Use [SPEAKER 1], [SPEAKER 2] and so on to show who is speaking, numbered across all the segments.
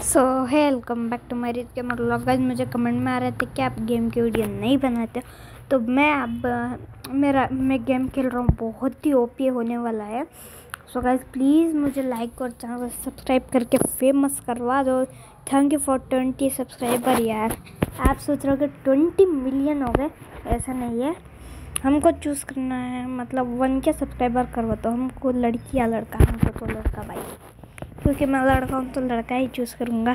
[SPEAKER 1] सो है welcome back to मेरी के मतलब गाइस मुझे कमेंट में आ रहे थे कि आप गेम की वीडियो नहीं बनाते तो मैं अब मेरा, मैं गेम खेल रहा हूँ। बहुत ही ओपी होने वाला है। सो गाइज़ प्लीज़ मुझे लाइक और चैनल सब्सक्राइब करके फ़ेमस करवा दो। Thank you for twenty subscriber यार। आप सोच रहे हो कि ट्वेंटी मिलियन हो गए? ऐसा नहीं है। हमको चूज़ करना है। मतलब वन के सब्सक्राइबर करवा दो। हमको लड़की या लड़का, हमको तो लड़का भाई। क्योंकि मैं लड़का हूँ तो लड़का ही चूज़ करूँगा।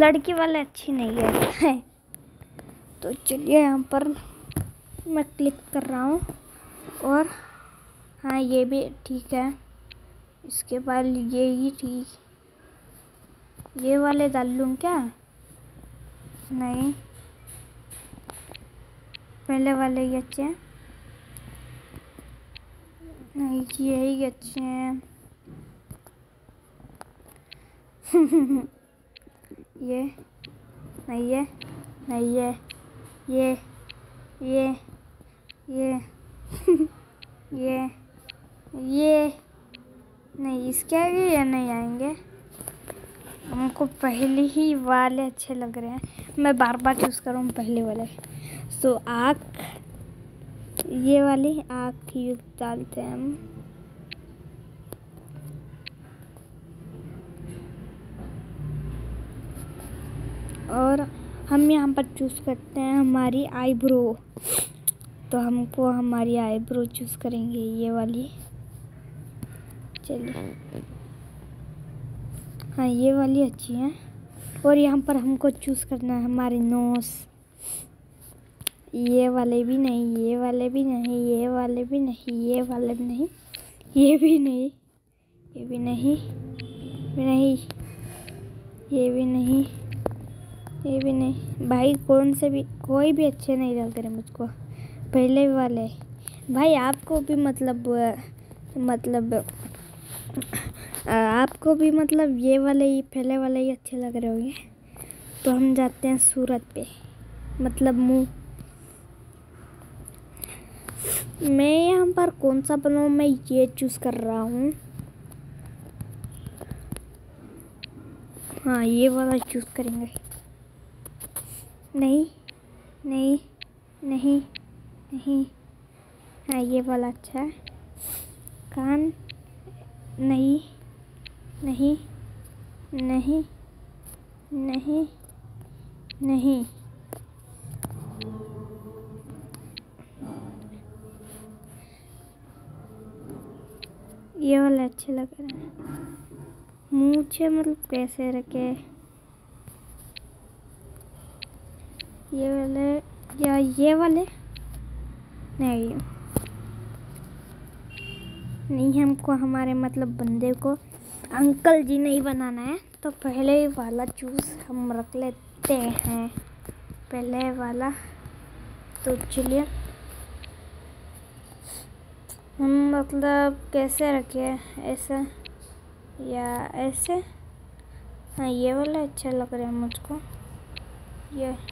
[SPEAKER 1] लड़की वाले अच्छी नहीं है। तो चलिए यहाँ पर मैं क्लिक कर रहा हूँ। और हाँ ये भी ठीक है। इसके बाद ये ही ठीक। ये वाले डाल लूँ क्या? नहीं। पहले वाले ही अच्छे हैं। नहीं यही अच्छे हैं। ये, नहीं ये नहीं ये ये ये ये ये ये, नहीं, इसके आगे ये नहीं आएँगे। हमको पहले ही वाले अच्छे लग रहे हैं। मैं बार बार चूज़ करूँ पहले वाले। सो आँख, ये वाली आँख युक्त डालते हैं हम। और हम यहाँ पर चूज़ करते हैं हमारी आईब्रो तो हमको हमारी आईब्रो चूज़ करेंगे, ये वाली। चलिए। हाँ ये वाली अच्छी है। और यहाँ पर हमको चूज़ करना है हमारे नोस ये वाले भी नहीं, ये वाले भी नहीं, ये वाले भी नहीं, ये वाले भी नहीं, ये भी नहीं, ये भी नहीं भी नहीं, ये भी नहीं। ये भी नहीं। भाई, कौन से भी, कोई भी अच्छे नहीं लगते रहे मुझको। पहले वाले। भाई, आपको भी मतलब मतलब आपको भी मतलब ये वाले ही, पहले वाले ही अच्छे लग रहे होंगे। तो हम जाते हैं सूरत पे। मतलब मुँह। मैं यहाँ पर कौन सा बनाऊँ? मैं ये चूज़ कर रहा हूँ। हाँ ये वाला चूज़ करेंगे। नहीं नहीं नहीं नहीं। हाँ ये वाला अच्छा है। कान, नहीं नहीं नहीं नहीं नहीं। ये वाला अच्छा लग रहा है। मुँह मतलब कैसे रखे? ये वाले, या ये वाले? नहीं। नहीं, हमको, हमारे मतलब बंदे को अंकल जी नहीं बनाना है तो पहले वाला चूज़ हम रख लेते हैं। पहले वाला तो चलिए। हम मतलब कैसे रखें ऐसे, या ऐसे? हाँ ये वाला अच्छा लग रहा है मुझको। ये।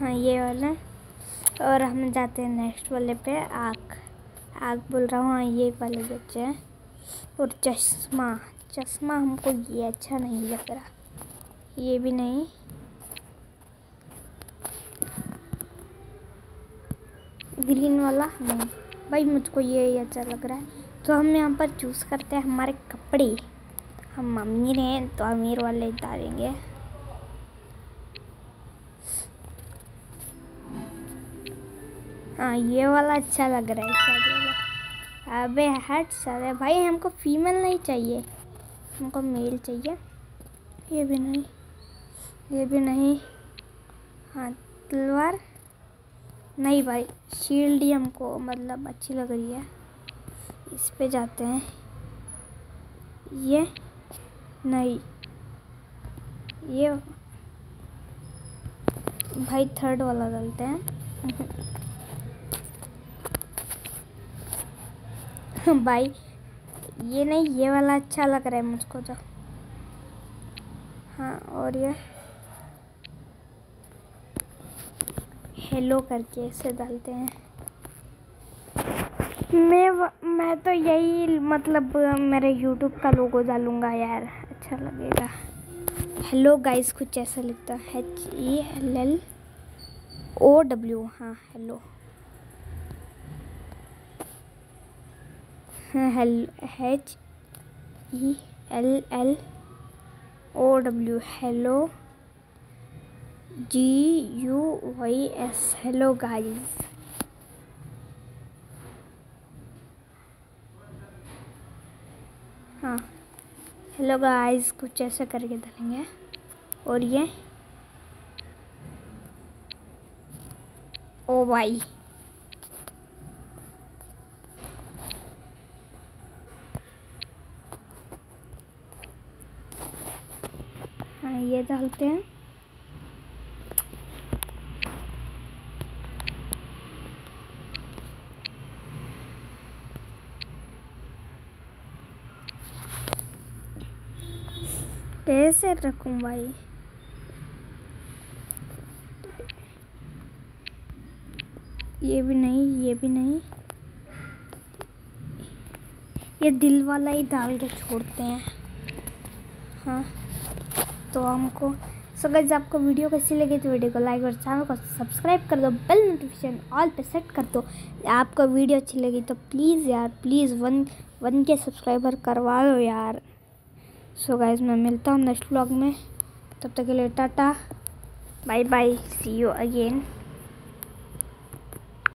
[SPEAKER 1] हाँ ये वाला। और हम जाते हैं नेक्स्ट वाले पे, आग। आग बोल रहा हूँ हाँ ये वाले बच्चे हैं। और चश्मा। चश्मा हमको ये अच्छा नहीं लग रहा। ये भी नहीं। ग्रीन वाला? नहीं। भाई, मुझको ये ही अच्छा लग रहा है। तो हम यहाँ पर चूज़ करते हैं हमारे कपड़े। हम अमीर हैं तो अमीर वाले डालेंगे। हाँ ये वाला अच्छा लग रहा है शादी अबे, हट सारे भाई, हमको फीमेल नहीं चाहिए। हमको मेल चाहिए। ये भी नहीं। ये भी नहीं। हाँ तलवार? नहीं भाई शील्ड ही हमको मतलब अच्छी लग रही है। इस पे जाते हैं। ये? नहीं। ये? भाई थर्ड वाला डालते हैं। भाई, ये नहीं, ये वाला अच्छा लग रहा है मुझको तो। हाँ और ये। हेलो करके ऐसे डालते हैं। मैं मैं तो यही मतलब मेरे यूट्यूब का लोगो डालूँगा यार अच्छा लगेगा। हेलो गाइस कुछ ऐसा लिखता है H E L L O W हाँ hello H E L L O W hello G U Y S hello guys हाँ. हेलो गाइस कुछ ऐसा करके डालेंगे और ये? ओ भाई हाँ ये डालते हैं। कैसे रखूँ भाई। ये भी नहीं, ये भी नहीं। ये दिल वाला ही डाल के छोड़ते हैं। हाँ। तो हमको सो गाइस आपको वीडियो कैसी लगी तो वीडियो को लाइक और चैनल को सब्सक्राइब कर दो बेल नोटिफिकेशन ऑल पे सेट कर दो। आपको वीडियो अच्छी लगी तो प्लीज़ यार प्लीज़ वन वन के सब्सक्राइबर करवा दो यार। सो गाइस मैं मिलता हूँ नेक्स्ट व्लॉग में। तब तक के लिए tata bye bye see you again